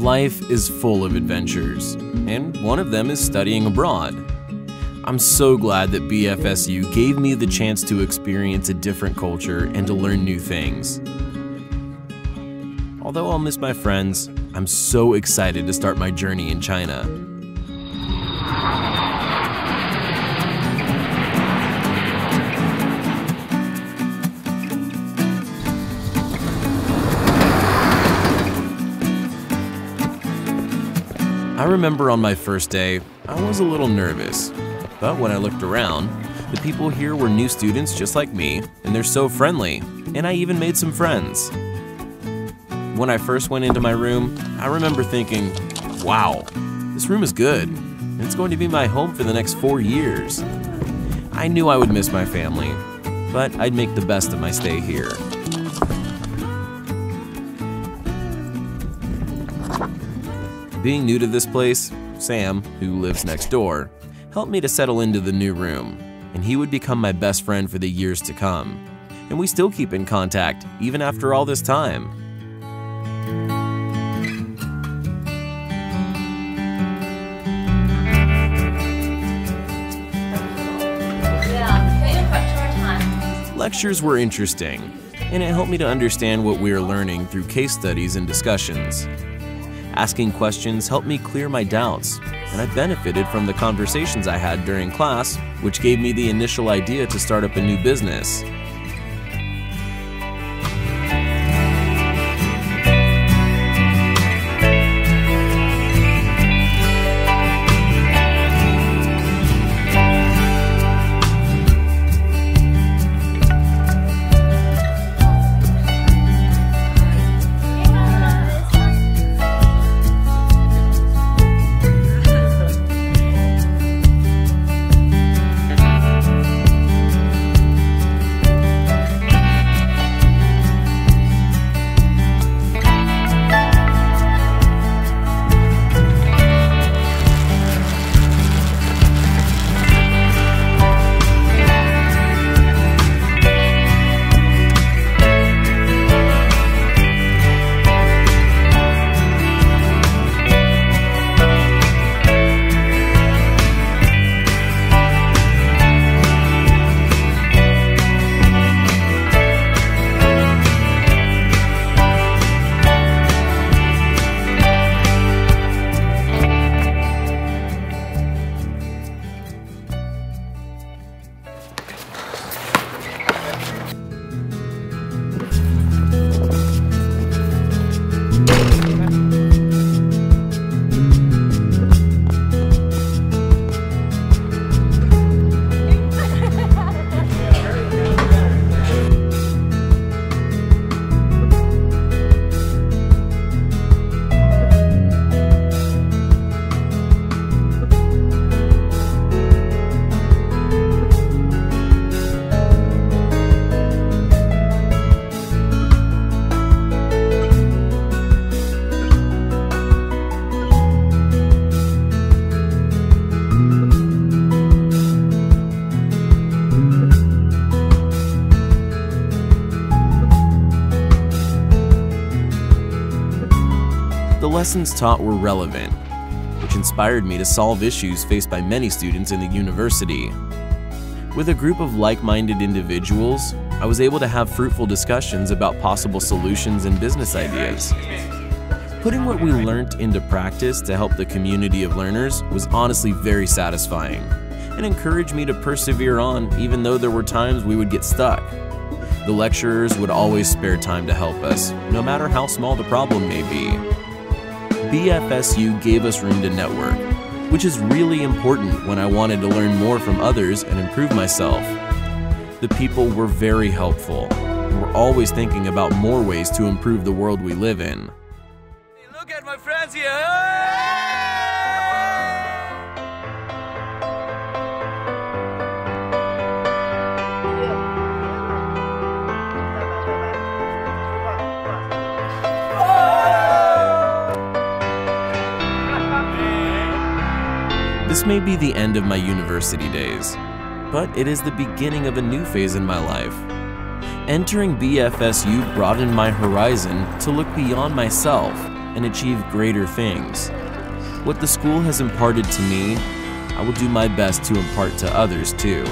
Life is full of adventures, and one of them is studying abroad. I'm so glad that BFSU gave me the chance to experience a different culture and to learn new things. Although I'll miss my friends, I'm so excited to start my journey in China. I remember on my first day, I was a little nervous. But when I looked around, the people here were new students just like me, and they're so friendly, and I even made some friends. When I first went into my room, I remember thinking, wow, this room is good, it's going to be my home for the next four years. I knew I would miss my family, but I'd make the best of my stay here. Being new to this place, Sam, who lives next door, helped me to settle into the new room, and he would become my best friend for the years to come. And we still keep in contact, even after all this time. Lectures were interesting, and it helped me to understand what we are learning through case studies and discussions. Asking questions helped me clear my doubts, and I benefited from the conversations I had during class, which gave me the initial idea to start up a new business. Lessons taught were relevant, which inspired me to solve issues faced by many students in the university. With a group of like-minded individuals, I was able to have fruitful discussions about possible solutions and business ideas. Putting what we learned into practice to help the community of learners was honestly very satisfying and encouraged me to persevere on even though there were times we would get stuck. The lecturers would always spare time to help us, no matter how small the problem may be. BFSU gave us room to network, which is really important when I wanted to learn more from others and improve myself. The people were very helpful were always thinking about more ways to improve the world we live in. Look at my friends here! This may be the end of my university days, but it is the beginning of a new phase in my life. Entering BFSU broadened my horizon to look beyond myself and achieve greater things. What the school has imparted to me, I will do my best to impart to others too.